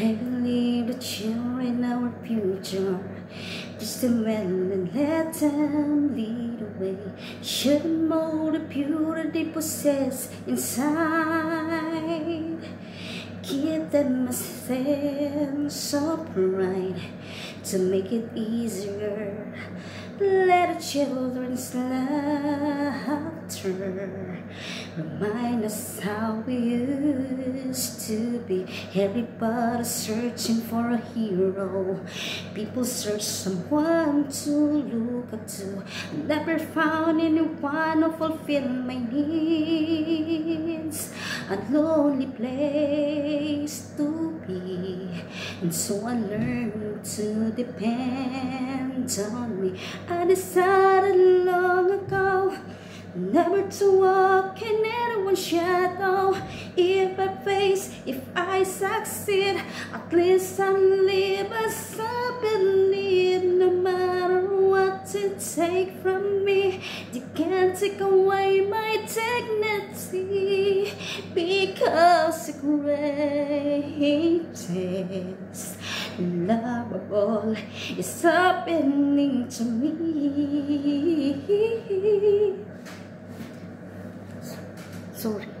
I believe that you're in our future. Just a man and let them lead away way. Should know the purity they possess inside. Give them a sense of pride to make it easier. Let the children's laughter remind us how we used to be. Everybody searching for a hero. People search someone to look up to. Never found anyone to fulfill my needs. A lonely place to be. And so I learned to depend on me. I decided long ago never to walk in anyone's shadow. If I if I succeed, at least I live as I believe. No matter what it take from me, you can't take away my dignity because greatest love of all is happening to me. Sorry.